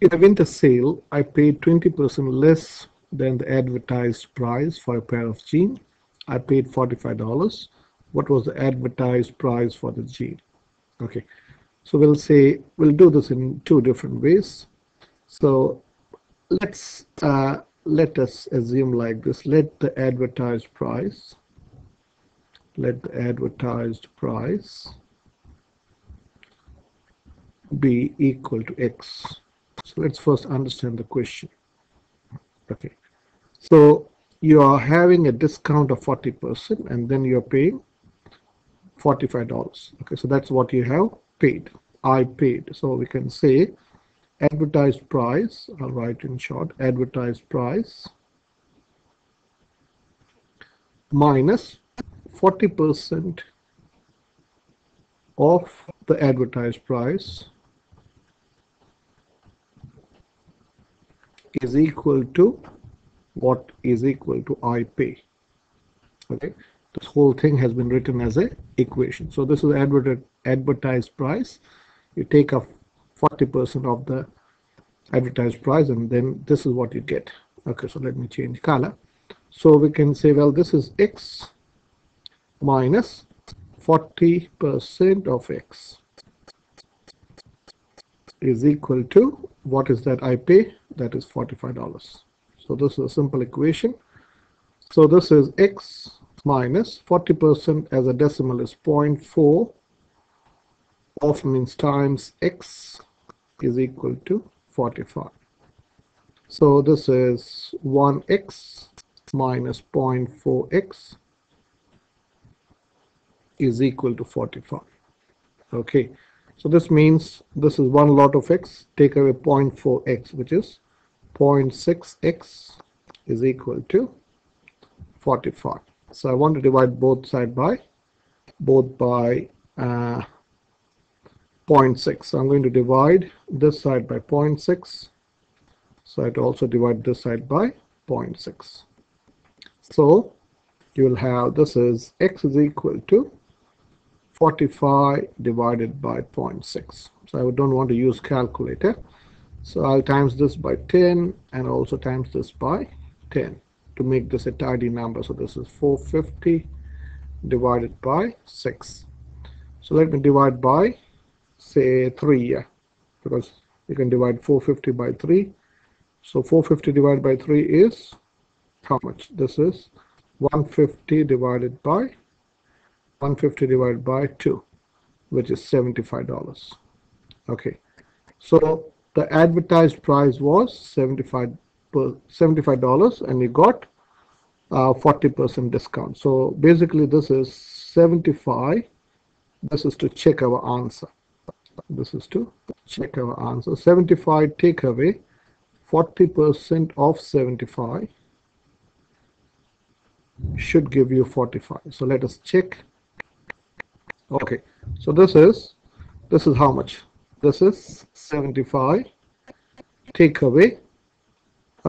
in the winter sale, I paid 20% less than the advertised price for a pair of jeans. I paid $45. What was the advertised price for the jean? Okay, so we'll say, we'll do this in two different ways. So let's, uh, let us assume like this. Let the advertised price, let the advertised price be equal to X. So let's first understand the question. Okay. So you are having a discount of 40% and then you're paying $45. Okay, so that's what you have paid. I paid. So we can say advertised price, I'll write in short, advertised price minus 40% of the advertised price is equal to what is equal to I pay. Okay, this whole thing has been written as a equation. So this is adver advertised price. You take a 40% of the advertised price and then this is what you get. Okay, so let me change color. So we can say, well, this is X minus 40% of X is equal to what is that I pay? That is $45. So this is a simple equation. So this is X minus 40% as a decimal is 0.4 of means times X is equal to 45. So this is 1x minus 0.4x is equal to 45. Okay, so this means this is one lot of x, take away 0.4x, which is 0.6x is equal to 45. So I want to divide both side by both by uh, 0.6. So I'm going to divide this side by 0.6. So I also divide this side by 0.6. So you will have this is x is equal to 45 divided by 0.6. So I don't want to use calculator. So I'll times this by 10 and also times this by 10 to make this a tidy number. So this is 450 divided by 6. So let me divide by say 3 yeah because you can divide 450 by 3 so 450 divided by 3 is how much this is 150 divided by 150 divided by 2 which is $75 okay. So the advertised price was 75 per $75 and you got 40% uh, discount. So basically this is 75 this is to check our answer. This is to check our answer. 75 take away 40% of 75 should give you 45 so let us check okay. So this is this is how much? This is 75 take away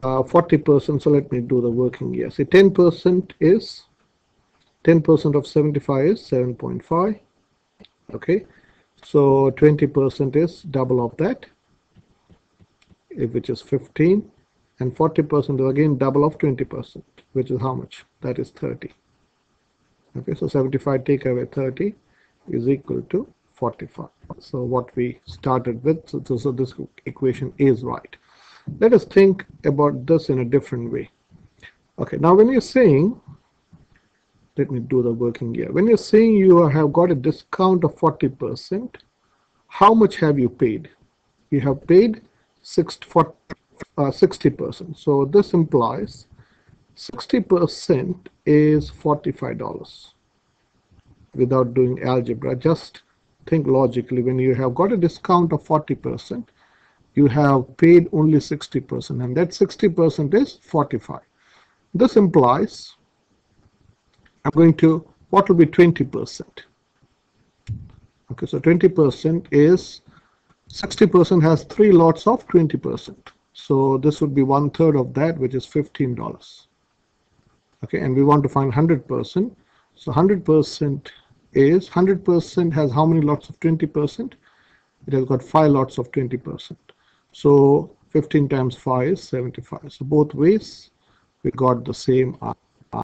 40% uh, so let me do the working here. See 10% is 10% of 75 is 7.5 okay. So 20% is double of that, which is 15. And 40% is again double of 20%, which is how much? That is 30. Okay, so 75 take away 30 is equal to 45. So what we started with, so, so this equation is right. Let us think about this in a different way. Okay, now when you're saying let me do the working here. When you're saying you have got a discount of 40%, how much have you paid? You have paid 60%. Uh, so this implies 60% is $45 without doing algebra. Just think logically. When you have got a discount of 40%, you have paid only 60% and that 60% is 45. This implies I'm going to, what will be 20%? Okay, so 20% is, 60% has three lots of 20%. So this would be one third of that, which is $15. Okay, and we want to find 100%. So 100% is, 100% has how many lots of 20%? It has got five lots of 20%. So 15 times 5 is 75. So both ways we got the same answer.